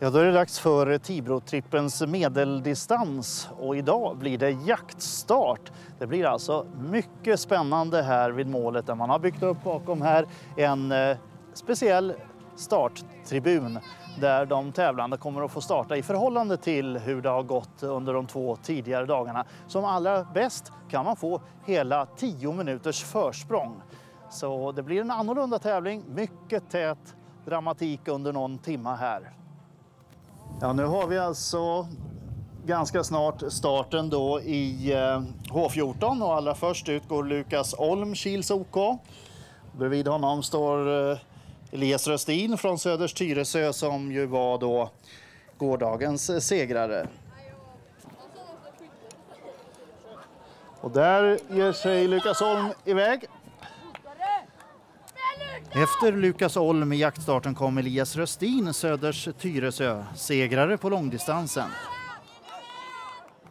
Ja, då är det dags för Tibro-trippens medeldistans och idag blir det jaktstart. Det blir alltså mycket spännande här vid målet där man har byggt upp bakom här en eh, speciell starttribun där de tävlande kommer att få starta i förhållande till hur det har gått under de två tidigare dagarna. Som allra bäst kan man få hela 10 minuters försprång. Så det blir en annorlunda tävling, mycket tät dramatik under någon timma här. Ja, nu har vi alltså ganska snart starten då i eh, H14 och allra först ut går Lukas Olm, Kils OK. Bredvid honom står eh, Elias Röstin från Söders Tyresö som ju var då gårdagens segrare. Och där ger sig Lukas Holm iväg. Efter Lukas Olm i jaktstarten kom Elias Röstin, Söders Tyresö, segrare på långdistansen.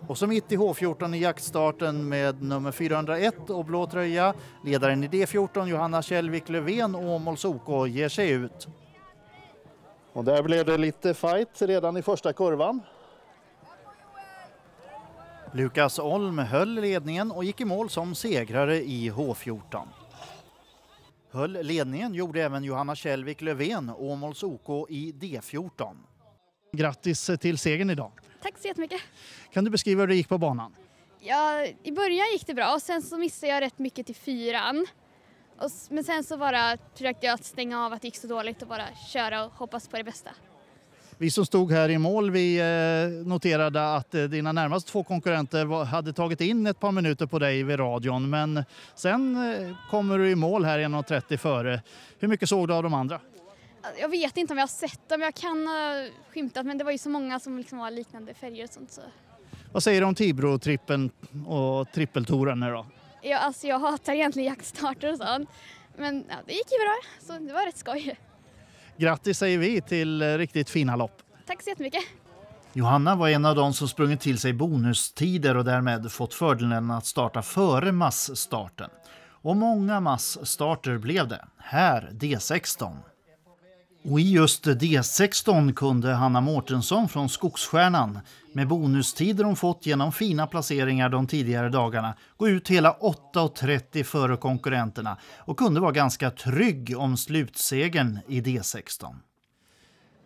Och så mitt i H14 i jaktstarten med nummer 401 och blå tröja, ledaren i D14 Johanna Kjellvik Löfven Åmåls OK ger sig ut. Och där blev det lite fight redan i första kurvan. Lukas Olm höll ledningen och gick i mål som segrare i H14. Höll ledningen gjorde även Johanna Kjellvik Löfven, Åmåls OK i D14. Grattis till segern idag. Tack så jättemycket. Kan du beskriva hur det gick på banan? Ja, I början gick det bra och sen så missade jag rätt mycket till fyran. Och, men sen så bara försökte jag stänga av att det gick så dåligt och bara köra och hoppas på det bästa. Vi som stod här i mål vi eh, noterade att eh, dina närmaste två konkurrenter hade tagit in ett par minuter på dig vid radion men sen eh, kommer du i mål här 1.30 före. Hur mycket såg du av de andra? Jag vet inte om jag har sett dem, jag kan ha skymtat men det var ju så många som liksom var liknande färger och sånt. Så. Vad säger du om Tibro-trippen och trippeltouren nu då? Ja, alltså jag hatar egentligen jaktstarter och sånt men ja, det gick ju bra så det var rätt skoj. Grattis säger vi till eh, riktigt fina lopp. Tack så jättemycket. Johanna var en av de som sprungit till sig bonustider och därmed fått fördelen att starta före massstarten. Och många massstarter blev det. Här D16. Och i just D16 kunde Hanna Mårtensson från Skogsstjärnan med bonustider hon fått genom fina placeringar de tidigare dagarna gå ut hela 8.30 före konkurrenterna och kunde vara ganska trygg om slutsegern i D16.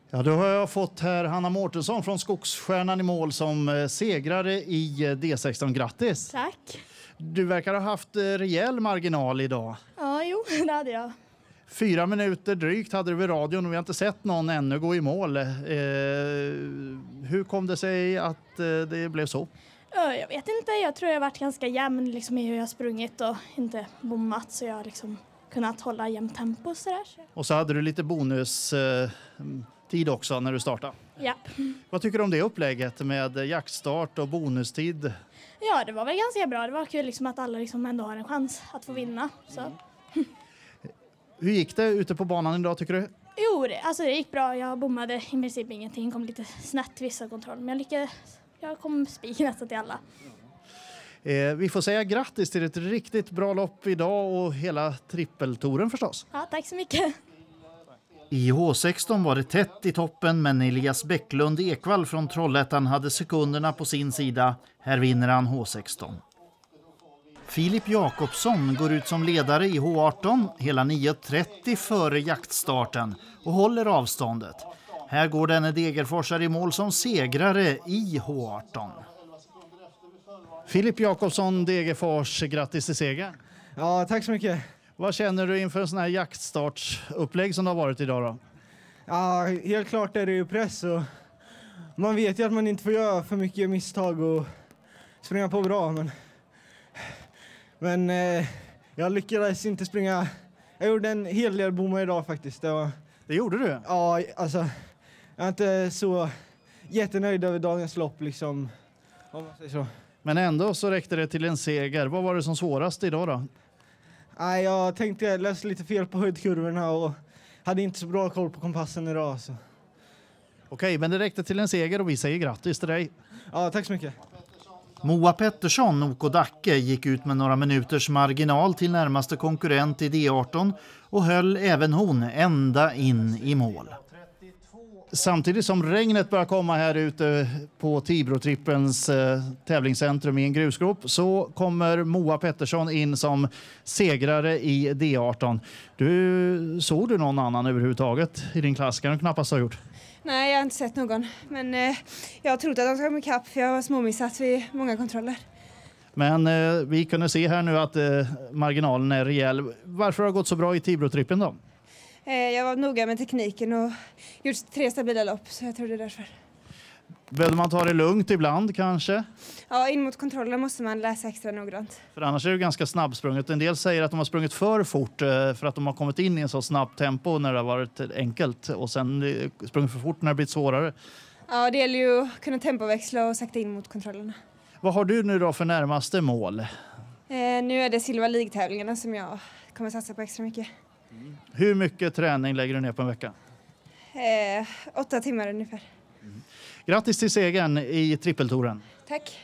Ja, då har jag fått här Hanna Mårtensson från Skogsstjärnan i mål som eh, segrare i eh, D16. Grattis! Tack! Du verkar ha haft eh, rejäl marginal idag. Ja, jo, det hade jag. Fyra minuter drygt hade du vid radion och vi har inte sett någon ännu gå i mål. Eh, hur kom det sig att eh, det blev så? Jag vet inte, jag tror jag varit ganska jämn liksom, i hur jag sprungit och inte bommat så jag har liksom kunnat hålla jämnt tempo sådär. Och så hade du lite bonustid eh, också när du startade? Ja. Vad tycker du om det upplägget med jaktstart och bonustid? Ja, det var väl ganska bra. Det var kul liksom att alla liksom ändå har en chans att få vinna. Så. Hur gick det ute på banan idag tycker du? Jo, det, alltså det gick bra. Jag bommade i princip ingenting. Kom lite snett vissa kontroller. Men jag lyckades. Jag kom spik nästan till alla. Eh, vi får säga grattis till ett riktigt bra lopp idag och hela trippeltouren förstås. Ja, tack så mycket. I H16 var det tätt i toppen men Elias Bäcklund Ekvall från Trollhättan hade sekunderna på sin sida. Här vinner han H16. Filip Jakobsson går ut som ledare i H18 hela 9.30 före jaktstarten och håller avståndet. Här går denne Degerforsare i mål som segrare i H18. Filip Jakobsson, Degerfors, grattis till segern. Ja, tack så mycket. Vad känner du inför en sån här jaktstartsupplägg som det har varit idag då? Ja, helt klart är det ju press och man vet ju att man inte får göra för mycket misstag och springa på bra men men eh, jag lyckades inte springa. Jag gjorde en hel del bommar idag faktiskt. Det, var, det gjorde du? Ja, alltså. Jag är inte så jättenöjd över dagens lopp liksom. Om man säger så. Men ändå så räckte det till en seger. Vad var det som svårast idag då? Nej, jag tänkte jag läste lite fel på höjdkurvorna och hade inte så bra koll på kompassen idag. Så. Okej, men det räckte till en seger och vi säger grattis till dig. Ja, tack så mycket. Moa Pettersson, OK Dacke, gick ut med några minuters marginal till närmaste konkurrent i D18 och höll även hon ända in i mål. Samtidigt som regnet börjar komma här ute på Tibrotrippens eh, tävlingscentrum i en grusgrop så kommer Moa Pettersson in som segrare i D18. Du, såg du någon annan överhuvudtaget i din klass? kan du knappast ha gjort. Nej, jag har inte sett någon. Men eh, jag har trott att de ska komma ikapp för jag har småmissat vid många kontroller. Men eh, vi kunde se här nu att eh, marginalen är rejäl. Varför har det gått så bra i Tibrotrippen då? Eh, jag var noga med tekniken och gjort tre stabila lopp så jag tror det är därför. Behöver man ta det lugnt ibland kanske? Ja, in mot kontrollerna måste man läsa extra noggrant. För annars är det ganska snabbsprunget. En del säger att de har sprungit för fort eh, för att de har kommit in i en så snabbt tempo när det har varit enkelt och sen eh, sprungit för fort när det blivit svårare. Ja, det gäller ju att kunna tempoväxla och sakta in mot kontrollerna. Vad har du nu då för närmaste mål? Eh, nu är det Silva League-tävlingarna som jag kommer satsa på extra mycket. Hur mycket träning lägger du ner på en vecka? Eh, åtta timmar ungefär. Grattis till segern i trippeltouren! Tack!